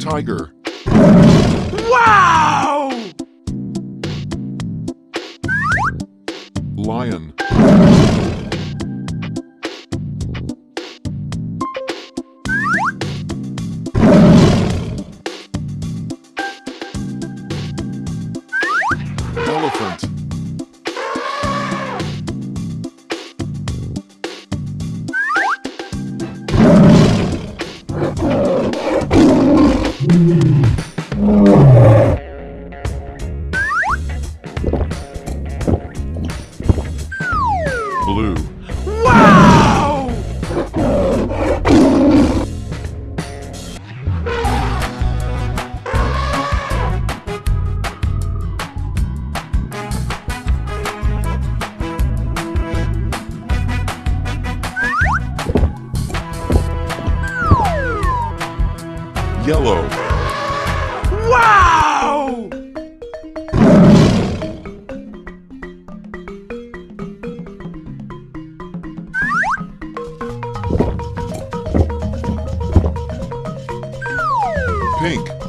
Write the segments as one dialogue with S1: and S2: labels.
S1: Tiger.
S2: Wow!
S1: Lion. Elephant. Blue. Yellow.
S2: Wow!
S1: Pink.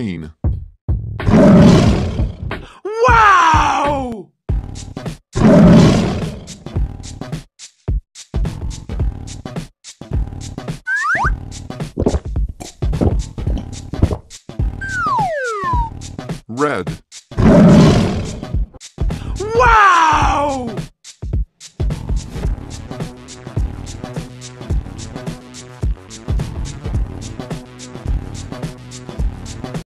S1: Green.
S2: Wow!
S1: Red.